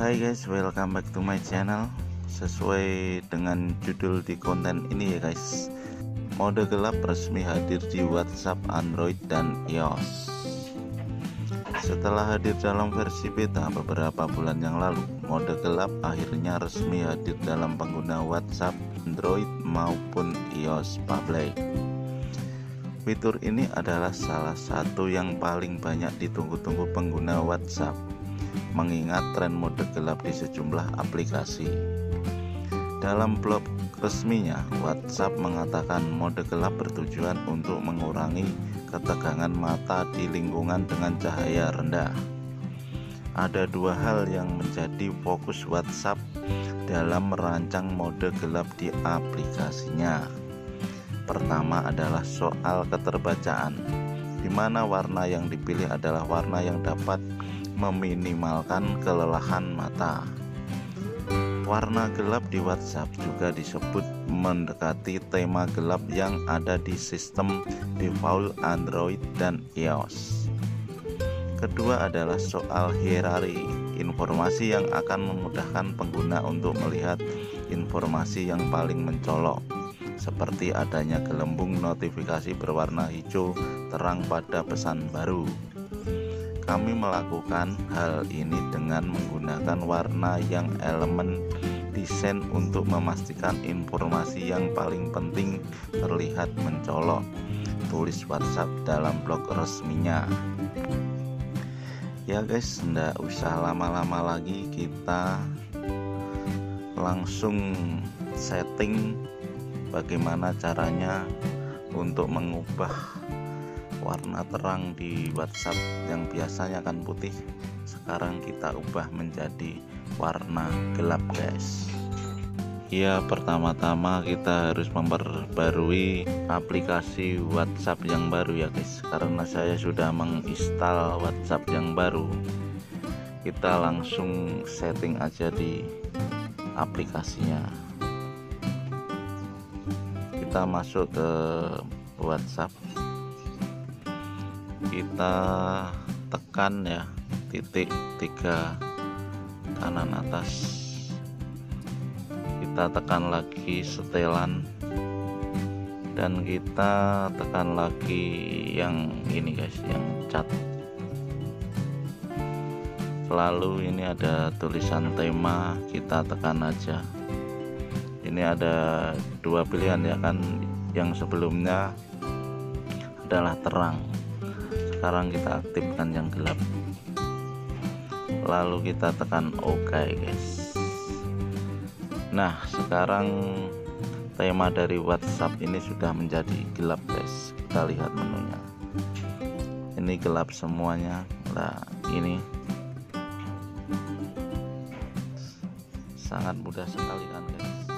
Hai guys, welcome back to my channel. Sesuai dengan judul di konten ini ya guys. Mode gelap resmi hadir di WhatsApp Android dan iOS. Setelah hadir dalam versi beta beberapa bulan yang lalu Mode gelap akhirnya resmi hadir dalam pengguna WhatsApp Android maupun iOS public. Fitur ini adalah salah satu yang paling banyak ditunggu-tunggu pengguna WhatsApp mengingat tren mode gelap di sejumlah aplikasi. Dalam blog resminya, WhatsApp mengatakan mode gelap bertujuan untuk mengurangi ketegangan mata di lingkungan dengan cahaya rendah. Ada dua hal yang menjadi fokus WhatsApp dalam merancang mode gelap di aplikasinya pertama adalah soal keterbacaan, di mana warna yang dipilih adalah warna yang dapat meminimalkan kelelahan mata. Warna gelap di WhatsApp juga disebut mendekati tema gelap yang ada di sistem default Android dan iOS. Kedua adalah soal hierarki informasi yang akan memudahkan pengguna untuk melihat informasi yang paling mencolok seperti adanya gelembung notifikasi berwarna hijau terang pada pesan baru. Kami melakukan hal ini dengan menggunakan warna yang elemen desain untuk memastikan informasi yang paling penting terlihat mencolok. Tulis WhatsApp dalam blog resminya. Ya guys, ndak usah lama-lama lagi kita langsung setting bagaimana caranya untuk mengubah warna terang di WhatsApp yang biasanya kan putih. Sekarang kita ubah menjadi warna gelap guys. Ya pertama-tama kita harus memperbarui aplikasi WhatsApp yang baru ya guys. Karena saya sudah menginstal WhatsApp yang baru. Kita langsung setting aja di aplikasinya. Kita masuk ke WhatsApp kita tekan ya titik tiga kanan atas. Kita tekan lagi setelan. Dan kita tekan lagi yang ini guys yang cat. Lalu ini ada tulisan tema kita tekan aja. Ini ada dua pilihan ya kan yang sebelumnya adalah terang sekarang kita aktifkan yang gelap. Lalu kita tekan OK guys. Nah sekarang tema dari WhatsApp ini sudah menjadi gelap guys. Kita lihat menunya. Ini gelap semuanya. Nah ini sangat mudah sekali kan guys